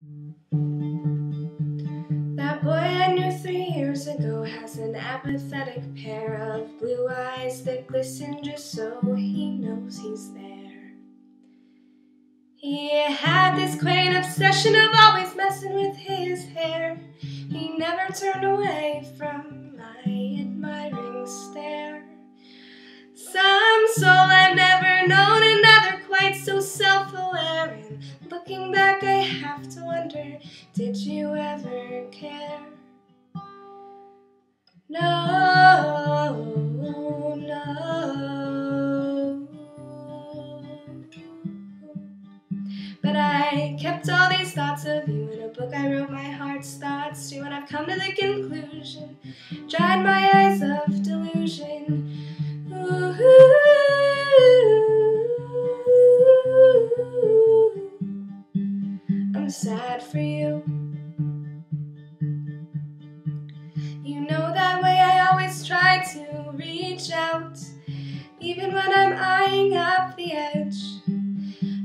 That boy I knew three years ago has an apathetic pair of blue eyes that glisten just so he knows he's there. He had this quaint obsession of always messing with his hair. He never turned away from my back, I have to wonder did you ever care? No, no. But I kept all these thoughts of you in a book I wrote my heart's thoughts to, and I've come to the conclusion, dried my eyes of delusion. I'm sad for you. You know that way I always try to reach out, even when I'm eyeing up the edge.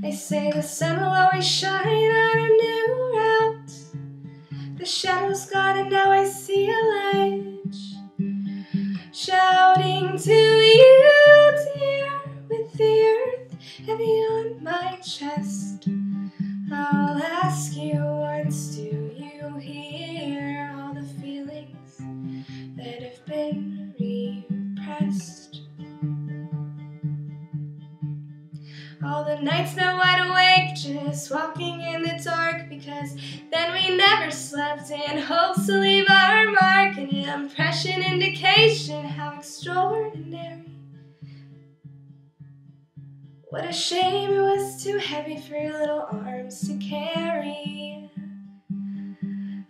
I say the sun will always shine on a new route. The shadow's gone and now I see a ledge. Shouting to you, dear, with the earth heavy on my chest. All the nights now wide awake, just walking in the dark because then we never slept in hopes to leave our mark, an impression, indication how extraordinary. What a shame it was too heavy for your little arms to carry.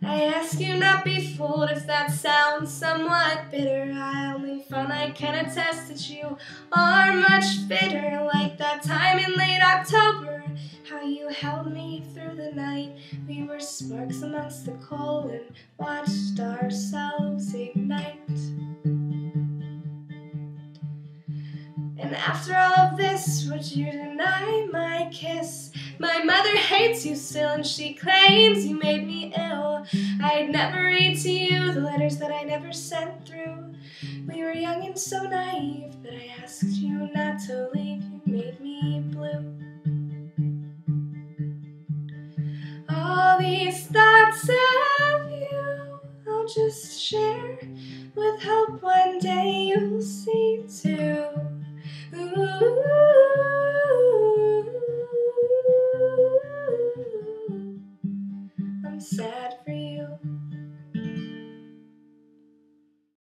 I ask you not be fooled if that sounds somewhat bitter. I only found I can attest that you are much fitter, like that time in late October. How you held me through the night. We were sparks amongst the coal and watched ourselves ignite. And after all of this, would you deny my kiss? My mother hates you still, and she claims you made me ill. I'd never read to you the letters that I never sent through. We were young and so naive, but I asked you not to leave. You made me blue. All these thoughts of you, I'll just share with hope one day you'll see too. Ooh, I'm sad.